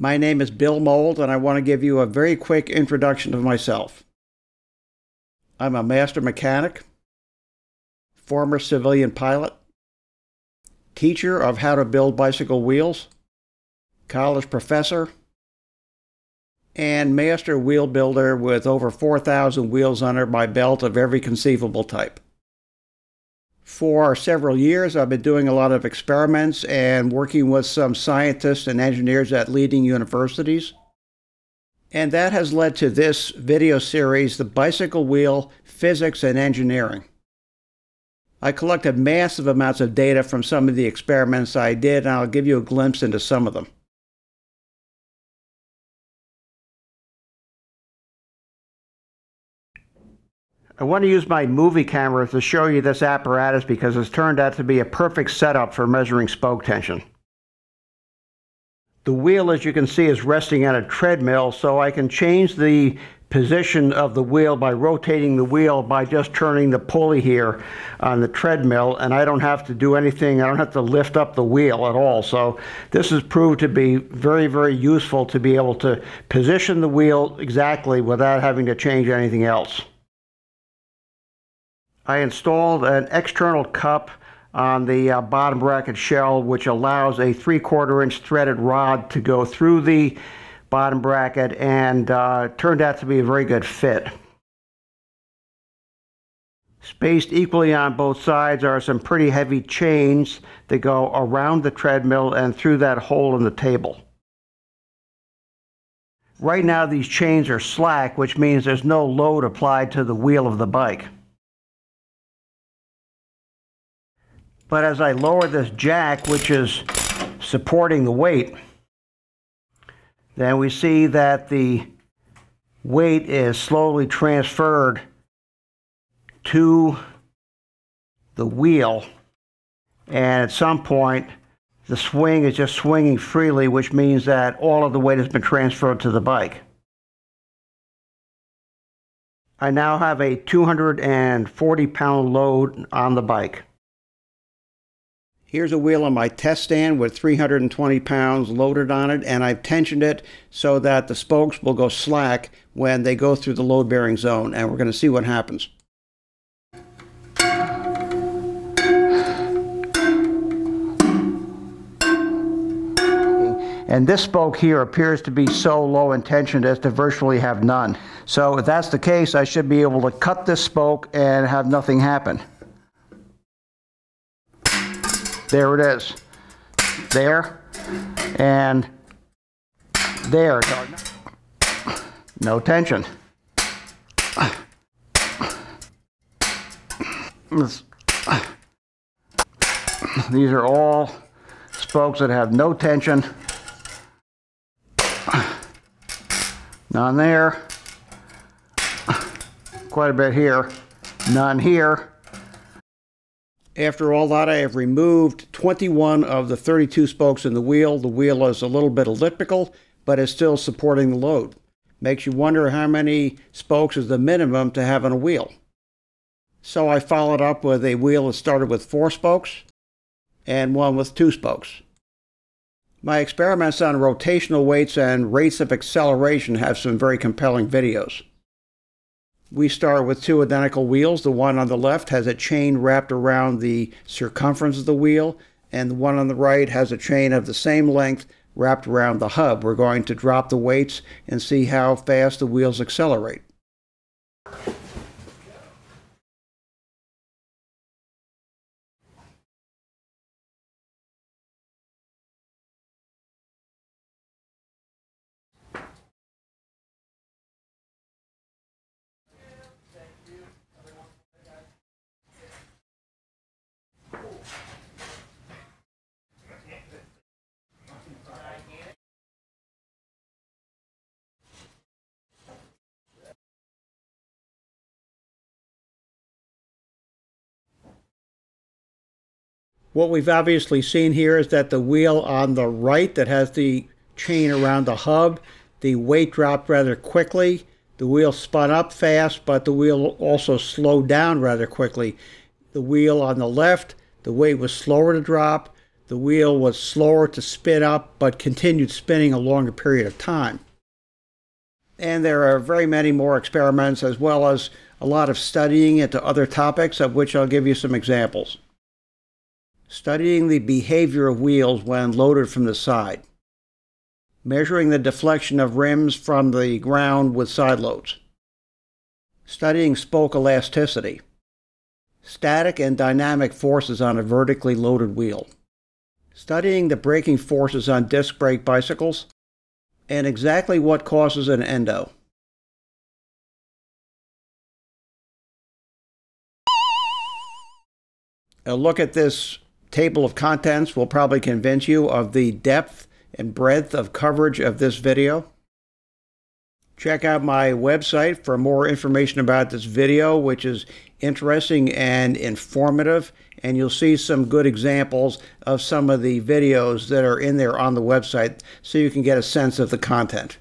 My name is Bill Mould, and I want to give you a very quick introduction of myself. I'm a master mechanic, former civilian pilot, teacher of how to build bicycle wheels, college professor, and master wheel builder with over 4,000 wheels under my belt of every conceivable type. For several years, I've been doing a lot of experiments and working with some scientists and engineers at leading universities. And that has led to this video series, The Bicycle Wheel Physics and Engineering. I collected massive amounts of data from some of the experiments I did, and I'll give you a glimpse into some of them. I want to use my movie camera to show you this apparatus because it's turned out to be a perfect setup for measuring spoke tension. The wheel, as you can see, is resting on a treadmill, so I can change the position of the wheel by rotating the wheel by just turning the pulley here on the treadmill and I don't have to do anything I don't have to lift up the wheel at all so this has proved to be very very useful to be able to position the wheel exactly without having to change anything else. I installed an external cup on the uh, bottom bracket shell, which allows a three quarter inch threaded rod to go through the bottom bracket and uh, turned out to be a very good fit. Spaced equally on both sides are some pretty heavy chains that go around the treadmill and through that hole in the table. Right now these chains are slack, which means there's no load applied to the wheel of the bike. But as I lower this jack, which is supporting the weight, then we see that the weight is slowly transferred to the wheel. And at some point, the swing is just swinging freely, which means that all of the weight has been transferred to the bike. I now have a 240 pound load on the bike. Here's a wheel on my test stand with 320 pounds loaded on it, and I've tensioned it so that the spokes will go slack when they go through the load bearing zone, and we're going to see what happens. And this spoke here appears to be so low in tension as to virtually have none. So if that's the case, I should be able to cut this spoke and have nothing happen. There it is. There and there. No tension. These are all spokes that have no tension. None there. Quite a bit here. None here. After all that, I have removed 21 of the 32 spokes in the wheel. The wheel is a little bit elliptical, but is still supporting the load. Makes you wonder how many spokes is the minimum to have on a wheel. So I followed up with a wheel that started with four spokes and one with two spokes. My experiments on rotational weights and rates of acceleration have some very compelling videos. We start with two identical wheels. The one on the left has a chain wrapped around the circumference of the wheel, and the one on the right has a chain of the same length wrapped around the hub. We're going to drop the weights and see how fast the wheels accelerate. What we've obviously seen here is that the wheel on the right that has the chain around the hub, the weight dropped rather quickly. The wheel spun up fast, but the wheel also slowed down rather quickly. The wheel on the left, the weight was slower to drop. The wheel was slower to spin up, but continued spinning a longer period of time. And there are very many more experiments, as well as a lot of studying into other topics, of which I'll give you some examples. Studying the behavior of wheels when loaded from the side. Measuring the deflection of rims from the ground with side loads. Studying spoke elasticity. Static and dynamic forces on a vertically loaded wheel studying the braking forces on disc brake bicycles, and exactly what causes an endo. A look at this table of contents will probably convince you of the depth and breadth of coverage of this video. Check out my website for more information about this video, which is interesting and informative and you'll see some good examples of some of the videos that are in there on the website so you can get a sense of the content.